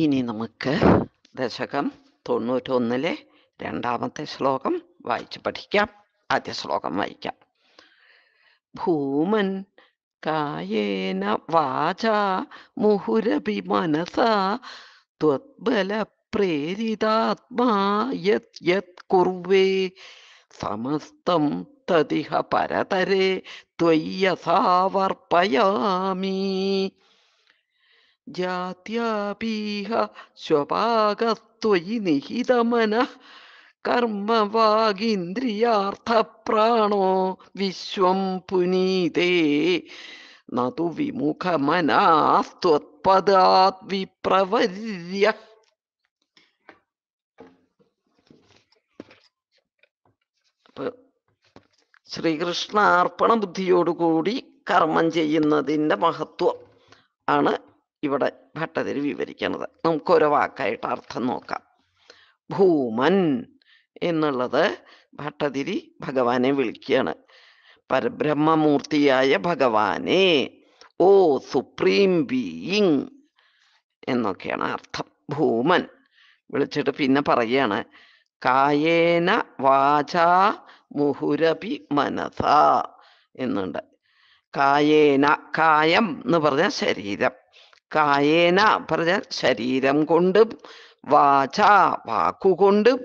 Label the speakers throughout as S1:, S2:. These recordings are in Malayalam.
S1: ഇനി നമുക്ക് ദശകം തൊണ്ണൂറ്റൊന്നിലെ രണ്ടാമത്തെ ശ്ലോകം വായിച്ച് പഠിക്കാം. ആദ്യ ശ്ലോകം വായിക്കാം. ഭൂമൻ കായേന വാച മുഹുരപി മനസാ ത്വത്ബല പ്രേരിതാത്മാ യത് യത് കുർവേ. സമസ്തം തതിഹ പരതരെ ത്വയ്യസാവർപ്പയാമി ജാത്യാപീഹ സ്വപാകത്വയി കർമ്മവാഗീന്ദ്രിയാർത്ഥ കർമ്മവാഗീന്ദ്രിയാർത്ഥപ്രാണോ വിശ്വം പുനീതേ. നതു വിമുഖമനാസ്ത്വത്പദാത് വിപ്രവര്യ. ശ്രീകൃഷ്ണാർപ്പണ ബുദ്ധിയോടുകൂടി കർമ്മം ചെയ്യുന്നതിന്റെ മഹത്വം ആണ് ഇവിടെ ഭട്ടതിരി വിവരിക്കുന്നത് നമുക്കൊരു വാക്കായിട്ട് അർത്ഥം നോക്കാം. ഭൂമൻ എന്നുള്ളത് ഭട്ടതിരി ഭഗവാനെ വിളിക്കുകയാണ്. പരബ്രഹ്മമൂർത്തിയായ ഭഗവാനെ. ഓ സുപ്രീം ബീയിങ് എന്നൊക്കെയാണ് അർത്ഥം. ഭൂമൻ വിളിച്ചിട്ട് പിന്നെ പറയാണ് കായേന വാചാ മുഹുരപി മനസ എന്നുണ്ട്. കായേന കായം എന്ന് പറഞ്ഞ ശരീരം. കായേന പറഞ്ഞാൽ ശരീരം കൊണ്ടും വാച വാക്കുകൊണ്ടും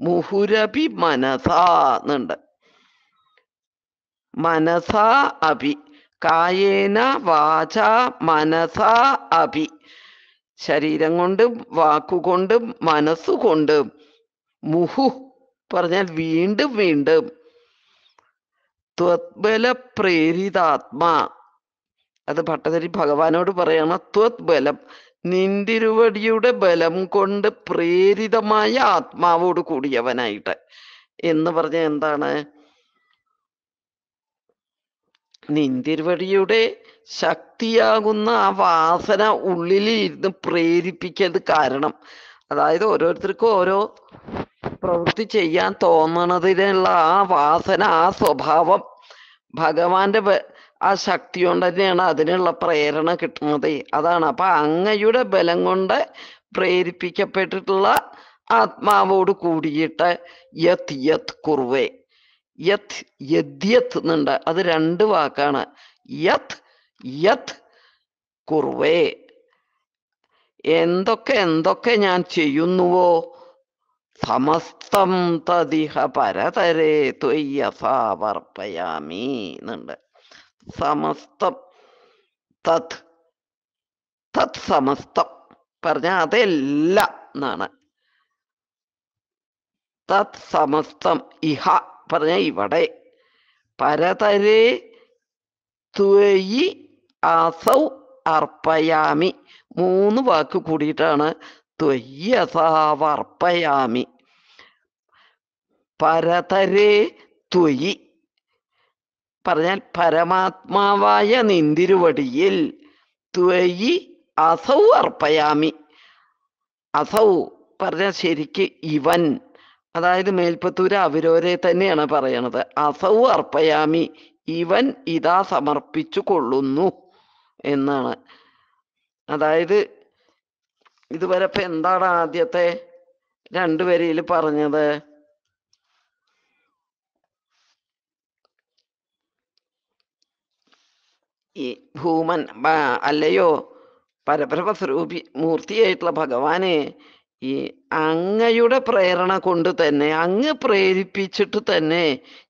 S1: മുഹുരപി മനസാ എന്നുണ്ട്. മനസാ അഭി കായേന വാച മനസാ അഭി ശരീരം കൊണ്ടും വാക്കുകൊണ്ടും മനസ്സുകൊണ്ടും മുഹു പറഞ്ഞാൽ വീണ്ടും വീണ്ടും ത്വത്ബല പ്രേരിതാത്മാ അത് ഭട്ടതിരി ഭഗവാനോട് പറയണ ത്വത് ബലം നിന്തിരുവടിയുടെ ബലം കൊണ്ട് പ്രേരിതമായ ആത്മാവോട് കൂടിയവനായിട്ട്. എന്ന് പറഞ്ഞ എന്താണ്? നിന്തിരുവടിയുടെ ശക്തിയാകുന്ന ആ വാസന ഉള്ളിൽ ഇരുന്ന് പ്രേരിപ്പിക്കത് കാരണം. അതായത് ഓരോരുത്തർക്കും ഓരോ പ്രവൃത്തി ചെയ്യാൻ തോന്നണതിനുള്ള ആ വാസന ആ സ്വഭാവം ഭഗവാന്റെ ആ ശക്തി കൊണ്ട് തന്നെയാണ് അതിനുള്ള പ്രേരണ കിട്ടുന്നത്. അതാണ്. അപ്പൊ അങ്ങയുടെ ബലം കൊണ്ട് പ്രേരിപ്പിക്കപ്പെട്ടിട്ടുള്ള ആത്മാവോട് കൂടിയിട്ട് യത് യത് കുർവേ. യത് യദ്യത് എന്നുണ്ട് അത് രണ്ട് വാക്കാണ്. യത് യത് കുർവേ. എന്തൊക്കെ എന്തൊക്കെ ഞാൻ ചെയ്യുന്നുവോ? സമസ്തം തതിഹ പരതരേ ത്വയ്യസാവർപ്പയാമി എന്നുണ്ട് സമസ്തം. തത്. തത് സമസ്തം. പറഞ്ഞ അതെല്ലാം എന്നാണ് തത് സമസ്തം ഇഹ പറഞ്ഞ ഇവിടെ. പരതരേ ത്വയി അസൗ അർപ്പയാമി. മൂന്ന് വാക്ക് കൂടിയിട്ടാണ്. അർപ്പയാമി. പരതരേ ത്വയി പറഞ്ഞാൽ പരമാത്മാവായ നിന്തിരുവടിയിൽ ത്വയി അസൗ അർപ്പയാമി. അസൗ പറഞ്ഞ ശരിക്ക് ഇവൻ. അതായത് മേൽപ്പത്തൂര് അവരോരെ തന്നെയാണ് പറയണത്. അസൗ അർപ്പയാമി. ഇവൻ ഇതാ സമർപ്പിച്ചു കൊള്ളുന്നു എന്നാണ്. അതായത് ഇതുവരെ എന്താണ് ആദ്യത്തെ രണ്ടു വരിയിൽ പറഞ്ഞത്? ഈ ഭൂമൻ അല്ലയോ പരബ്രഹ്മ സ്വരൂപി മൂർത്തിയായിട്ടുള്ള ഭഗവാനെ ഈ അങ്ങയുടെ പ്രേരണ കൊണ്ട് തന്നെ അങ്ങ് പ്രേരിപ്പിച്ചിട്ട് തന്നെ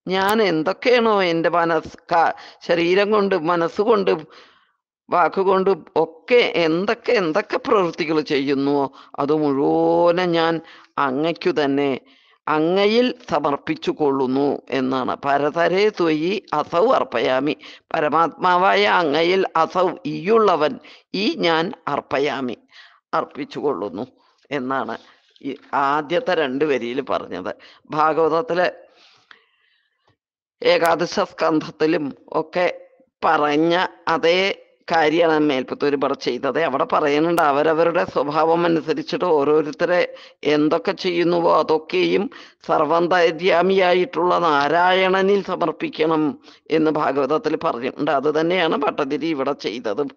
S1: ഞാൻ എന്തൊക്കെയാണോ എന്റെ മനസ് ശരീരം കൊണ്ട് മനസ്സുകൊണ്ട് വാക്കുകൊണ്ട് ഒക്കെ എന്തൊക്കെ എന്തൊക്കെ പ്രവൃത്തികൾ ചെയ്യുന്നുവോ അത് മുഴുവനും ഞാൻ അങ്ങയ്ക്കു തന്നെ അങ്ങയിൽ സമർപ്പിച്ചു കൊള്ളുന്നു എന്നാണ്. പരതരേ ത്വയി അസൗ അർപ്പയാമി. പരമാത്മാവായ അങ്ങയിൽ അസൗ ഈയുള്ളവൻ ഈ ഞാൻ അർപ്പയാമി. അർപ്പിച്ചു കൊള്ളുന്നു എന്നാണ് ഈ ആദ്യത്തെ രണ്ട് വരിയിൽ പറഞ്ഞത്. ഭാഗവതത്തിലെ ഏകാദശ സ്കന്ധത്തിലും ഒക്കെ പറഞ്ഞ അതേ കാര്യമാണ് മേൽപ്പത്തൂര് പറ ചെയ്തത്. അവിടെ പറയുന്നുണ്ട് അവരവരുടെ സ്വഭാവം അനുസരിച്ചിട്ട് ഓരോരുത്തരെ എന്തൊക്കെ ചെയ്യുന്നുവോ അതൊക്കെയും സർവന്തര്യാമിയായിട്ടുള്ള നാരായണനിൽ സമർപ്പിക്കണം എന്ന് ഭാഗവതത്തിൽ പറഞ്ഞിട്ടുണ്ട്. അത് തന്നെയാണ് ഭട്ടതിരി ഇവിടെ ചെയ്തതും.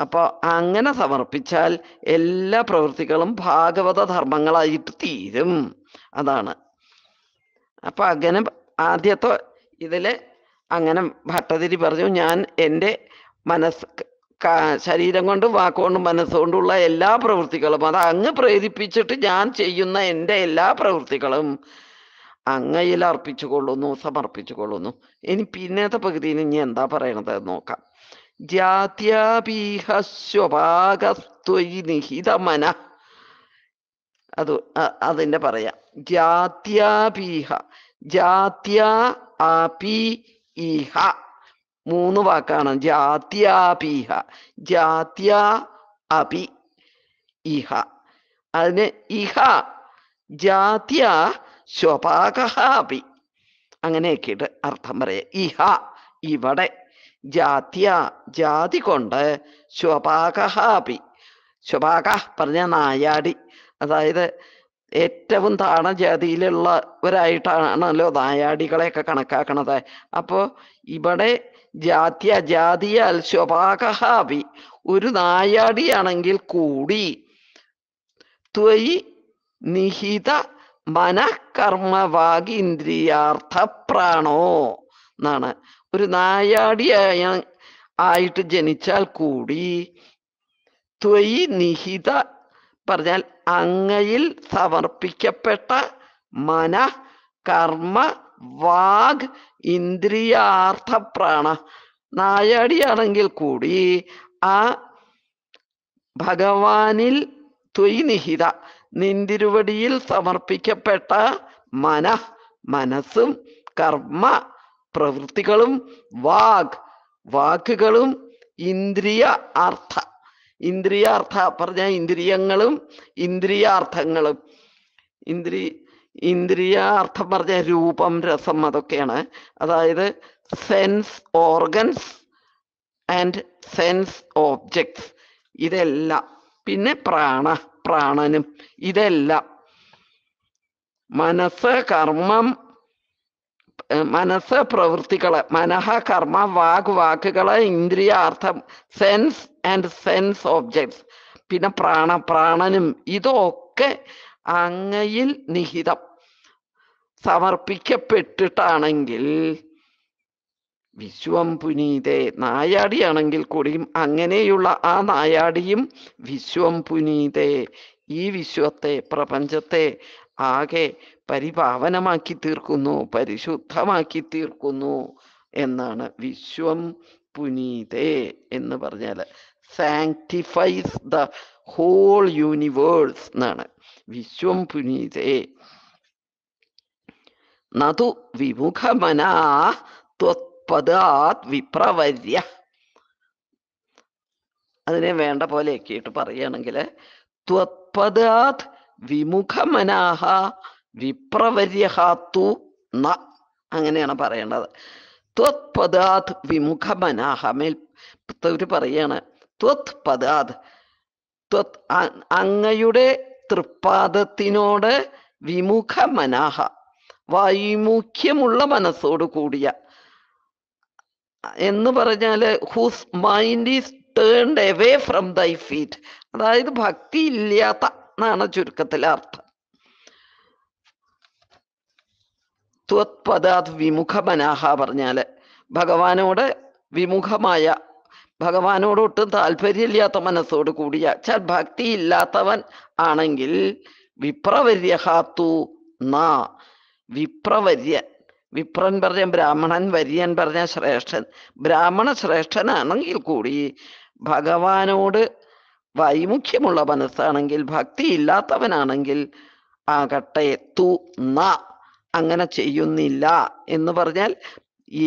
S1: അപ്പോൾ അങ്ങനെ സമർപ്പിച്ചാൽ എല്ലാ പ്രവൃത്തികളും ഭാഗവത ധർമ്മങ്ങളായിട്ട് തീരും. അതാണ്. അപ്പൊ അങ്ങനെ ആദ്യത്തെ ഇതിൽ അങ്ങനെ ഭട്ടതിരി പറഞ്ഞു ഞാൻ എന്റെ മനസ്സ് ക- ശരീരം കൊണ്ടും വാക്കുകൊണ്ടും മനസ്സുകൊണ്ടുള്ള എല്ലാ പ്രവൃത്തികളും. അത് അങ്ങ് പ്രേരിപ്പിച്ചിട്ട് ഞാൻ ചെയ്യുന്ന എന്റെ എല്ലാ പ്രവൃത്തികളും അങ്ങയിൽ അർപ്പിച്ചു കൊള്ളുന്നു സമർപ്പിച്ചു കൊള്ളുന്നു ഇനി പിന്നത്തെ പകുതിയിൽ ഇനി എന്താ പറയണത് നോക്കാം. ജാത്യാപീഹസ്വഭാഗസ്ത്വയി നിഹിതമന. അത് അതിന്റെ പറയാം. ജാത്യാപീഹ ജാത്യാ ആപി ഈഹ. മൂന്ന് വാക്കാണ്. ജാത്യാപിഹ ജാത്യ അപി ഇഹ. അതിന് ഇഹ ജാത്യ സ്വപാക അപി. അങ്ങനെയൊക്കെയിട്ട് അർത്ഥം പറയാം. ഇഹ ഇവിടെ ജാത്യ ജാതി കൊണ്ട് സ്വപാക അപി. സ്വപാക പറഞ്ഞ നായാടി. അതായത് ഏറ്റവും താണ ജാതിയിലുള്ളവരായിട്ടാണല്ലോ നായാടികളെയൊക്കെ കണക്കാക്കണത്. അപ്പോൾ ഇവിടെ ജാത്യ ജാതിയാൽ സ്വപാകഹാപി ഒരു നായാടിയാണെങ്കിൽ കൂടി. ത്വയി നിഹിത മനഃകർമ്മവാഗീന്ദ്രിയാർത്ഥ പ്രാണോ എന്നാണ്. ഒരു നായാടിയായ ആയിട്ട് ജനിച്ചാൽ കൂടി. ത്വയി നിഹിത പറഞ്ഞാൽ അങ്ങയിൽ സമർപ്പിക്കപ്പെട്ട മന കർമ്മ വാഗ് ഇന്ദ്രിയാർത്ഥ പ്രാണ നായാടിയാണെങ്കിൽ കൂടി ആ ഭഗവാനിൽ ത്വയ്നിഹിത നിന്തിരുവടിയിൽ സമർപ്പിക്കപ്പെട്ട മന മനസ്സും കർമ്മ പ്രവൃത്തികളും വാഗ് വാക്കുകളും ഇന്ദ്രിയ അർത്ഥ. ഇന്ദ്രിയാർത്ഥ പറഞ്ഞ ഇന്ദ്രിയങ്ങളും ഇന്ദ്രിയാർത്ഥങ്ങളും. ഇന്ദ്രി ഇന്ദ്രിയാർത്ഥം പറഞ്ഞ രൂപം രസം അതൊക്കെയാണ്. അതായത് sense organs and sense objects ഇതെല്ലാം. പിന്നെ പ്രാണ പ്രാണനും. ഇതെല്ലാം. മനസ്സ് കർമ്മം മനസ്സ് പ്രവൃത്തികൾ. മനഃ കർമ്മ വാഗ് വാക്കുകൾ ഇന്ദ്രിയാർത്ഥം സെൻസ് ആൻഡ് സെൻസ് ഓബ്ജക്ട്സ് പിന്നെ പ്രാണ പ്രാണനും. ഇതൊക്കെ അങ്ങയിൽ നിഹിതം സമർപ്പിക്കപ്പെട്ടിട്ടാണെങ്കിൽ വിശ്വം പുനീതേ നായാടിയാണെങ്കിൽ കൂടിയും അങ്ങനെയുള്ള ആ നായാടിയും വിശ്വം പുനീതേ ഈ വിശ്വത്തെ പ്രപഞ്ചത്തെ ആകെ പരിപാവനമാക്കി തീർക്കുന്നു പരിശുദ്ധമാക്കി തീർക്കുന്നു എന്നാണ് വിശ്വം പുനീതേ എന്ന് പറഞ്ഞാൽ സാങ്ക്ടിഫൈസ് ദ ഹോൾ യൂണിവേഴ്സ് എന്നാണ്. വിശ്വം പുനീതേ. നതു വിമുഖമനാ ത്വത്പദാത് വിപ്രവര്യ. അതിനെ വേണ്ട പോലെ ആക്കിയിട്ട് പറയുകയാണെങ്കിൽ ത്വത്പദാത് വിമുഖമനാഹ വിപ്രവര്യഹാത്തു ന അങ്ങനെയാണ് പറയേണ്ടത്. ത്വത്പദാത് വിമുഖമനാഹ മേൽ പറയാണ് ത്വത് പദാത്. ത്വത് അങ്ങയുടെ തൃപ്പാദത്തിനോട് വിമുഖ മനാഹ വൈമുഖ്യമുള്ള മനസ്സോട് കൂടിയ. എന്ന് പറഞ്ഞാൽ whose mind is turned away from thy feet അതായത് ഭക്തി ഇല്ലാത്ത എന്നാണ് ചുരുക്കത്തിലെ അർത്ഥം. ത്വത്പദാത് വിമുഖമനാഹ പറഞ്ഞാൽ ഭഗവാനോട് വിമുഖമായ ഭഗവാനോട് ഒട്ടും താല്പര്യമില്ലാത്ത മനസ്സോട് കൂടിയ ഭക്തി ഇല്ലാത്തവൻ ആണെങ്കിൽ വിപ്രവര്യഹാത്തു നാ. വിപ്രവര്യൻ വിപ്രൻ പറഞ്ഞ ബ്രാഹ്മണൻ വര്യൻ പറഞ്ഞ ശ്രേഷ്ഠൻ. ബ്രാഹ്മണ ശ്രേഷ്ഠനാണെങ്കിൽ കൂടി ഭഗവാനോട് വൈമുഖ്യമുള്ള മനസ്സാണെങ്കിൽ ഭക്തി ഇല്ലാത്തവനാണെങ്കിൽ ആകട്ടെ തു ന. അങ്ങനെ ചെയ്യുന്നില്ല എന്ന് പറഞ്ഞാൽ ഈ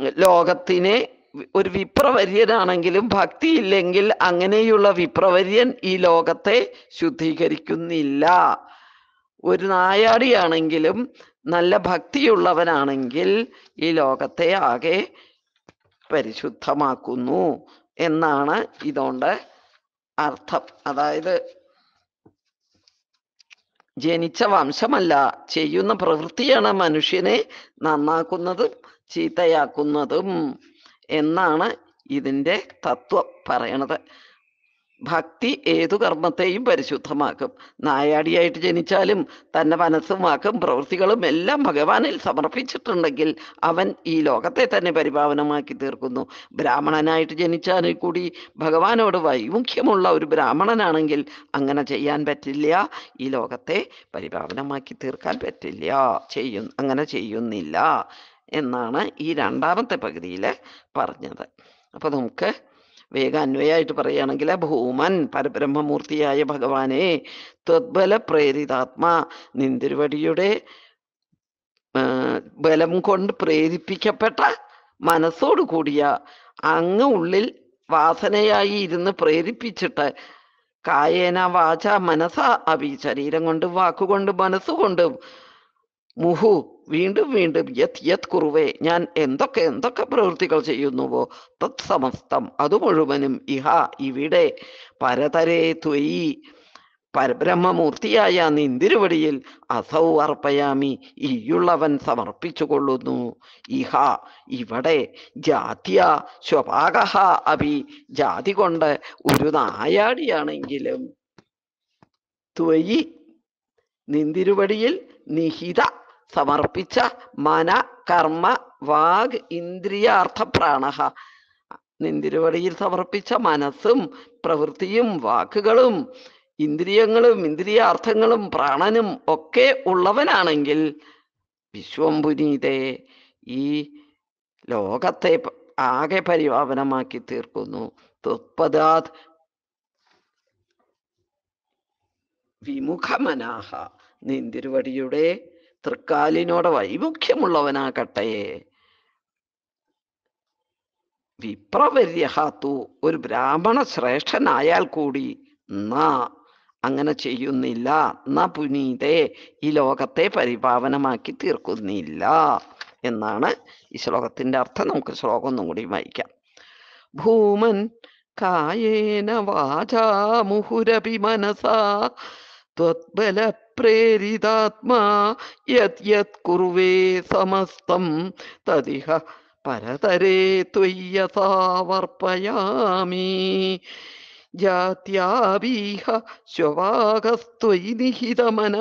S1: ലോകത്തിനെ ഒരു വിപ്രവര്യനാണെങ്കിലും ഭക്തിയില്ലെങ്കിൽ അങ്ങനെയുള്ള വിപ്രവര്യൻ ഈ ലോകത്തെ ശുദ്ധീകരിക്കുന്നില്ല. ഒരു നായാടിയാണെങ്കിലും നല്ല ഭക്തിയുള്ളവനാണെങ്കിൽ ഈ ലോകത്തെ ആകെ പരിശുദ്ധമാക്കുന്നു എന്നാണ് ഇതുകൊണ്ട് അർത്ഥം. അതായത് ജനിച്ച വംശമല്ല ചെയ്യുന്ന പ്രവൃത്തിയാണ് മനുഷ്യനെ നന്നാക്കുന്നതും ചീത്തയാക്കുന്നതും എന്നാണ് ഇതിന്റെ തത്വം പറയണത്. ഭക്തി ഏതു കർമ്മത്തെയും പരിശുദ്ധമാക്കും. നായാടിയായിട്ട് ജനിച്ചാലും തന്റെ മനസ്സും വാക്കും പ്രവൃത്തികളും എല്ലാം ഭഗവാനിൽ സമർപ്പിച്ചിട്ടുണ്ടെങ്കിൽ അവൻ ഈ ലോകത്തെ തന്നെ പരിപാവനമാക്കി തീർക്കുന്നു. ബ്രാഹ്മണനായിട്ട് ജനിച്ചാലും കൂടി ഭഗവാനോട് വൈമുഖ്യമുള്ള ഒരു ബ്രാഹ്മണനാണെങ്കിൽ അങ്ങനെ ചെയ്യാൻ പറ്റില്ല. ഈ ലോകത്തെ പരിപാവനമാക്കി തീർക്കാൻ പറ്റില്ല. ചെയ്യും അങ്ങനെ ചെയ്യുന്നില്ല. എന്നാണ് ഈ രണ്ടാമത്തെ പകുതിയിൽ പറഞ്ഞത്. അപ്പോൾ നമുക്ക് വേഗ അന്വയമായിട്ട് പറയുകയാണെങ്കിൽ ഭൂമൻ പരബ്രഹ്മമൂർത്തിയായ ഭഗവാനെ ത്വത്ബല പ്രേരിതാത്മാ നിന്തിരുവടിയുടെ ബലം കൊണ്ട് പ്രേരിപ്പിക്കപ്പെട്ട മനസ്സോടു കൂടിയ അങ്ങ് ഉള്ളിൽ വാസനയായി ഇരുന്ന് പ്രേരിപ്പിച്ചിട്ട് കായേന വാച മനസ അവി ശരീരം കൊണ്ടും വാക്കുകൊണ്ടും മനസ്സുകൊണ്ടും മുഹു വീണ്ടും വീണ്ടും യത് യത് കുറുവേ ഞാൻ എന്തൊക്കെ എന്തൊക്കെ പ്രവൃത്തികൾ ചെയ്യുന്നുവോ തത് സമസ്തം അത് മുഴുവനും ഇഹ ഇവിടെ പരതരേ ത്വയി. പരബ്രഹ്മമൂർത്തിയായ നിന്തിരുവടിയിൽ അസൗ അർപ്പയാമി ഈയുള്ളവൻ സമർപ്പിച്ചു കൊള്ളുന്നു ഇഹ ഇവിടെ ജാത്യ സ്വപാക അഭി ജാതി കൊണ്ട് ഒരു നായാടിയാണെങ്കിലും ത്വയി. നിന്തിരുവടിയിൽ നിഹിത സമർപ്പിച്ച മന കർമ്മ വാഗ് ഇന്ദ്രിയാർത്ഥ പ്രാണഹ നിന്തിരുവടിയിൽ സമർപ്പിച്ച മനസ്സും പ്രവൃത്തിയും വാക്കുകളും ഇന്ദ്രിയങ്ങളും ഇന്ദ്രിയാർത്ഥങ്ങളും പ്രാണനും ഒക്കെ ഉള്ളവനാണെങ്കിൽ വിശ്വം പുനീതേ ഈ ലോകത്തെ ആകെ പരിപാവനമാക്കി തീർക്കുന്നു. തുത്പദാത് വിമുഖമനാഹ. നിന്തിരുവടിയുടെ തൃക്കാലിനോട് വൈമുഖ്യമുള്ളവനാകട്ടെ വിപ്രവര്യഹാത്തു ഒരു ബ്രാഹ്മണ ശ്രേഷ്ഠനായാൽ കൂടി നാ അങ്ങനെ ചെയ്യുന്നില്ല ന പുനീതേ ഈ ലോകത്തെ പരിപാവനമാക്കി തീർക്കുന്നില്ല എന്നാണ് ഈ ശ്ലോകത്തിന്റെ അർത്ഥം. നമുക്ക് ശ്ലോകം ഒന്നും കൂടി വായിക്കാം. ഭൂമൻ കായേന വാചാ മുഹുരപി മനസാ ത്വദ്ബല പ്രേരിതാത്മാ. യത് യത് കുറുവേ സമസ്തം. തതിഹ പരതരേ ത്വയ്യസാവർപ്പയാമി ജാത്യാവീഹ ശ്വവാകസ്ത്വയി നിഹിതമന.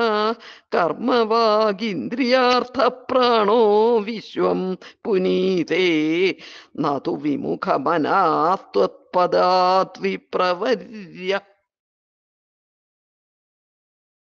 S1: കർമ്മവാഗിന്ദ്രിയാർത്ഥപ്രാണോ വിശ്വം പുനീതേ. നതു വിമുഖമനാസ്ത്വത്പദാത് വിപ്രവർയ